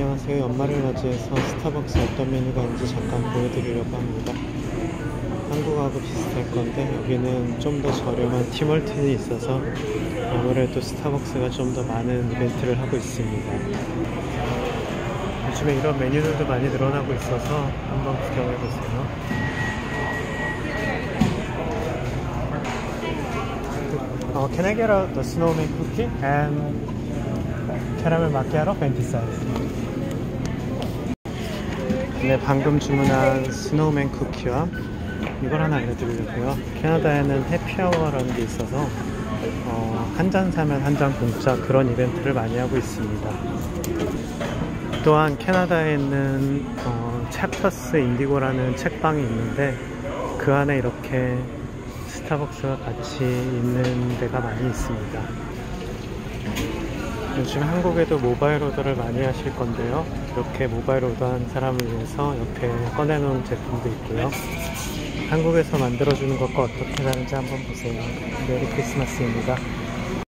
안녕하세요. 연말을 맞이해서 스타벅스 어떤 메뉴가 있는지 잠깐 보여드리려고 합니다. 한국하고 비슷할 건데 여기는 좀 더 저렴한 티멀틴이 있어서 아무래도 스타벅스가 좀 더 많은 이벤트를 하고 있습니다. 요즘에 이런 메뉴들도 많이 늘어나고 있어서 한번 구경해보세요. 어, can I get a, the snowman cookie and caramel macchiato 20 size? 네, 방금 주문한 snowman 쿠키와 이걸 하나 알려드리려고요. 캐나다에는 happy hour라는 게 있어서 어, 한잔 사면 한 잔 공짜 그런 이벤트를 많이 하고 있습니다. 또한 캐나다에는 어, Chapters Indigo라는 책방이 있는데 그 안에 이렇게 스타벅스가 같이 있는 데가 많이 있습니다. 요즘 한국에도 모바일 오더를 많이 하실 건데요. 이렇게 모바일 오더한 사람을 위해서 옆에 꺼내놓은 제품도 있고요. 한국에서 만들어주는 것과 어떻게 다른지 한번 보세요. 메리 크리스마스입니다.